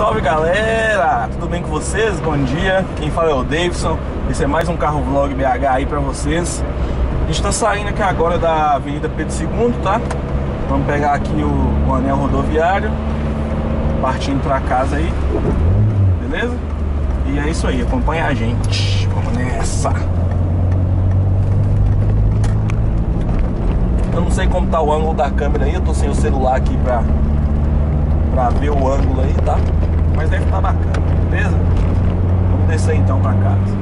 salve galera! Tudo bem com vocês? Bom dia, quem fala é o Davidson. Esse é mais um carro vlog BH aí pra vocês. A gente tá saindo aqui agora da Avenida Pedro II, tá? Vamos pegar aqui o, o anel rodoviário, partindo pra casa aí, beleza? E é isso aí, acompanha a gente. Vamos nessa! Eu não sei como tá o ângulo da câmera aí, eu tô sem o celular aqui pra, pra ver o ângulo aí, tá? Mas deve estar tá bacana, beleza? Vamos descer então pra casa.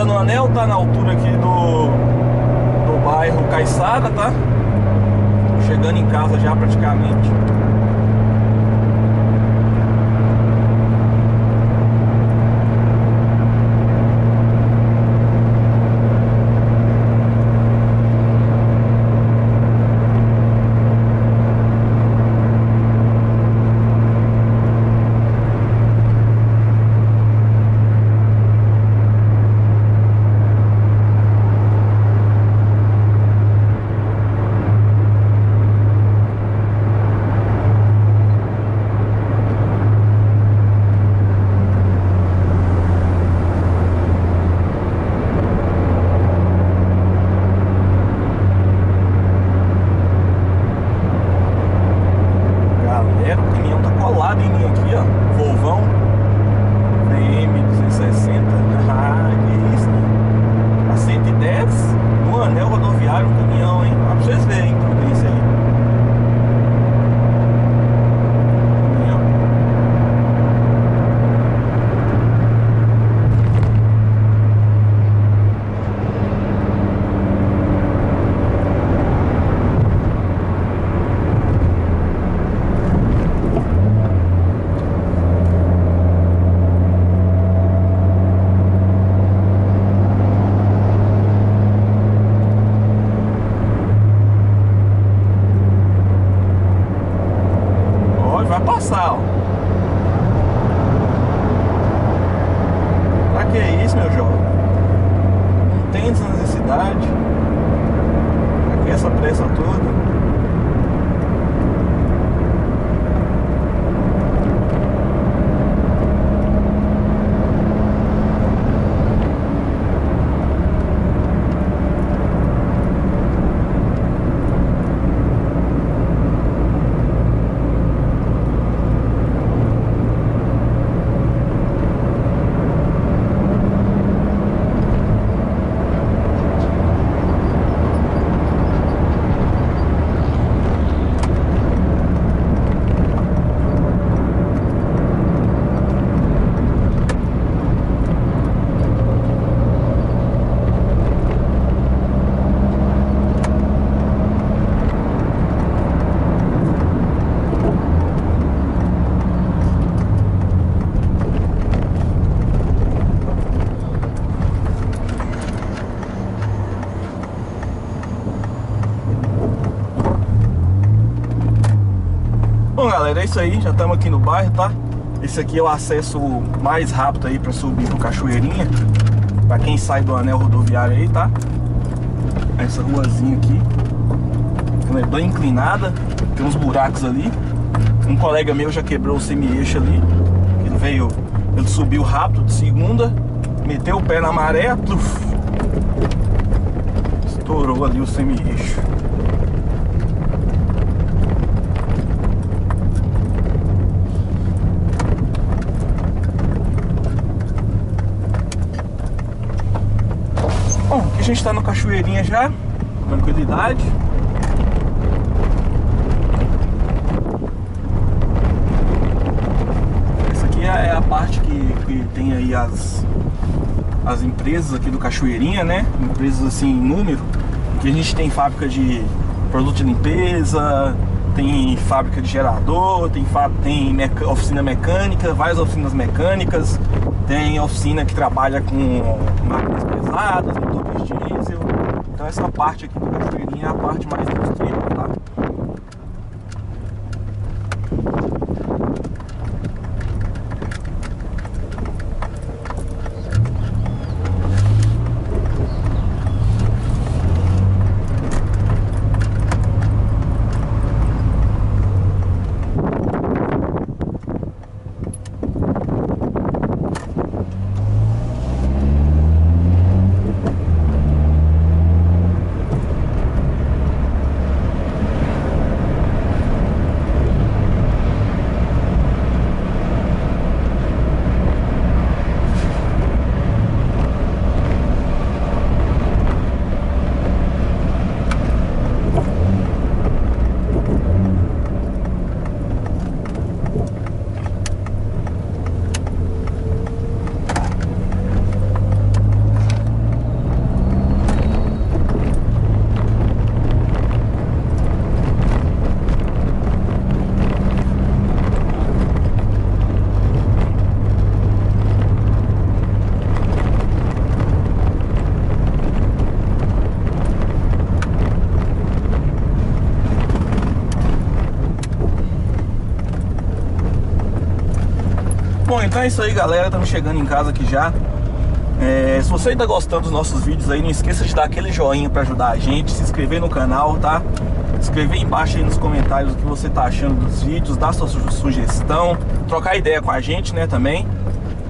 tá no anel, tá na altura aqui do, do bairro Caiçara, tá? Chegando em casa já praticamente. Galera, o caminhão tá colado em mim aqui, ó. Volvão. VM 260. Ah, que isso, né? A 110 no anel rodoviário, um caminhão, hein? Pra vocês verem, prudência aí. Caminhão. Ó, vai passar, ó. Pra que isso, meu jovem? Não tem necessidade. Pressa toda? Bom, galera, é isso aí. Já estamos aqui no bairro, tá? Esse aqui é o acesso mais rápido aí para subir pro Cachoeirinha. Para quem sai do anel rodoviário aí, tá? Essa ruazinha aqui. Ela é bem inclinada. Tem uns buracos ali. Um colega meu já quebrou o semi-eixo ali. Ele veio, ele subiu rápido de segunda, meteu o pé na maré, pluf, estourou ali o semi-eixo. Bom, a gente tá no Cachoeirinha já, tranquilidade. Essa aqui é a parte que, que tem aí as, as empresas aqui do Cachoeirinha, né? Empresas assim em número. Que a gente tem fábrica de produto de limpeza, tem fábrica de gerador, tem, tem oficina mecânica, várias oficinas mecânicas, tem oficina que trabalha com máquinas pesadas, motores diesel. Então essa parte aqui do Cachoeirinha é a parte mais industrial, tá? Bom, então é isso aí galera, estamos chegando em casa aqui já é, Se você ainda gostando dos nossos vídeos aí, não esqueça de dar aquele joinha para ajudar a gente Se inscrever no canal, tá? Escrever embaixo aí nos comentários o que você tá achando dos vídeos Dar sua sugestão Trocar ideia com a gente, né, também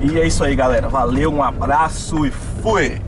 E é isso aí galera, valeu, um abraço e fui!